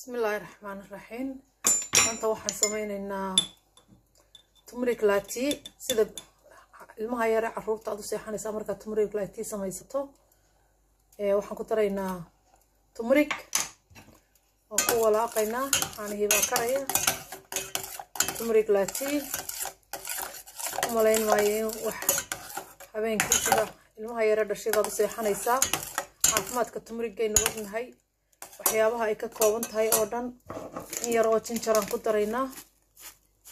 bismillaahi raxmaan raxiim maanta waxaan sameyneynaa tumrik laati sida ilmaha yare caruurta aad u seexanaysaa markaad tumrik laati samaysato waxaan ku daraynaa tumrik waan ku walaaqaynaa caanihii baa karaya tumrik laati u malayn maayo in wax habeenkii sida ilmaha yare dhashay baad u seexanaysaa caafimaadka tumrigaynu ognahay waxyaabaha ay ka kooban tahay oo dhan in yar oo jinjaraan ku daraynaa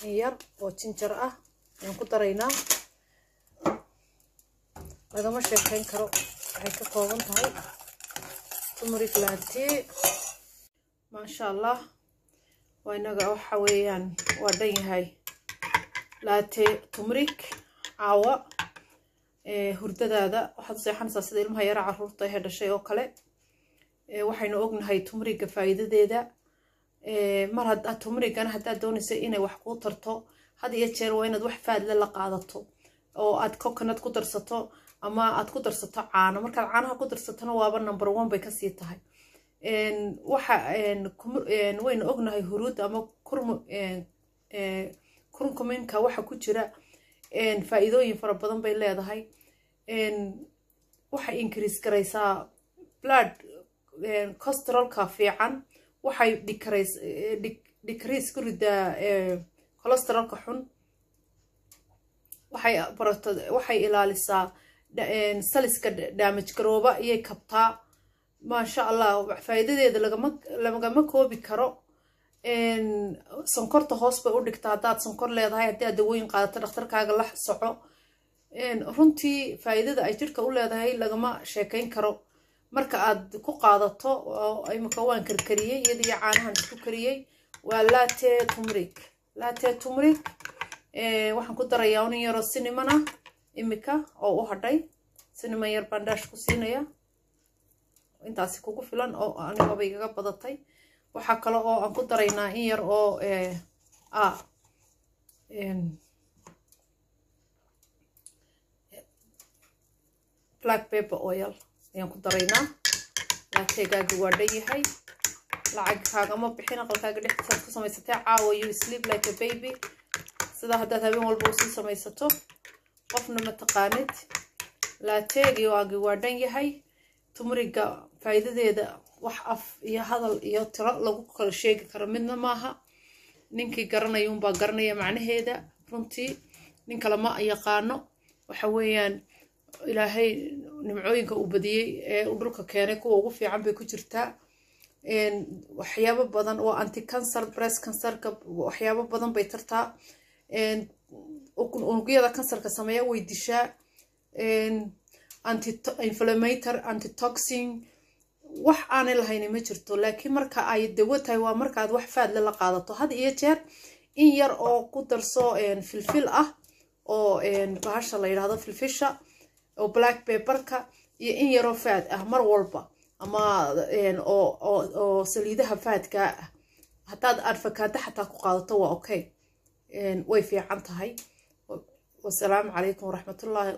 in yar oo jinjar ah ayaan ku daraynaa. Lagama sheekeyn karo waxay ka kooban tahay. Tumrig laati maasha allah waa inaga waxa weeyaan waa dhan yahay. Laate tumrig caawa hurdadaada waxaad u seexanaysaa sida ilmaha yara carruurta ahe dhashay oo kale waxaynu ognahay tumriga faa'iidadeeda. Mar haddaa tumrigana haddaad doonaysa inay wax kuu tarto had iyo jeer waa inaad wax faadle la qaadato oo aad coconut ku darsato ama aad ku darsato caano. Markaad caanaha ku darsatona waaba number one bay ka sii tahay. Waynu ognahay huruud ama kurkuminka waxa ku jira faa'iidooyin fara badan bay leedahay. Waxay increase garaysaa blood costrolka fiican. Waxay decrease ku ridaa colesterolka xun. Waxay ilaalisaa saliska damage garooba iyay kabtaa. Maasha allah faa'iidadeeda lagama koobi karo. Sonkorta hoos bay u dhigtaa. Haddaad sonkor leedahay haddii aad dawooyin qaadato dhakhtarkaaga la soco. Runtii faa'iidada ay jidhka u leedahay lagama sheekeyn karo marka aad ku qaadato imika waan karkariyey iyadiyo caanahan isku kariyey waa laate tumrig laate tumrig waxaan ku darayaa unin yaroo sinimana imika oo u hadhay. Siniman yar bandhaash ku siinaya intaasi kugu filan oo anigaba igaga badatay. Waxaa kale oo aan ku daraynaa in yar oo ah black paper oil ayaan ku daraynaa. Laateegaaga waa dhan yahay. Lacag kaagama bixin aqalkaaga dhexdiisaad ku samaysatay caawa you sleep like a baby. Sidaa haddaad habeen walba u sii samaysato qofna ma taqaanid. Laateegaagi waa dhan yahay. Tumriga faa'iidadeeda wax af iyo hadal iyo tiro lagu kala sheegi karo midna maaha. Ninkii garanaya unbaa garanaya macnaheeda. Runtii nin kale ma yaqaano. Waxa weeyaan ilaahay nimcooyinka uu badiyey ee uu dhulka keenay kuwa ugu fiican bay ku jirtaa. Waxyaabo badan oo anti cancer cancerka waxyaabo badan bay tartaa. Unugyada kansarka sameeya way dishaa. Anti-inflamator antitoxin wax aanay lahayni ma jirto. Laakiin marka ay dawo tahay waa markaad wax faadle la qaadato. Had iyo jeer in yar oo ku darso filfil ah oo bahasha la yidhahdo filfisha oo black paperka iyo in yaroo faad ah mar walba. Ama oo saliidaha faadkaa ah. Haddaad adfakaado xataa ku qaadato waa okay. Way fiican tahay. Wasalaamu calaykum waraxmatullaahi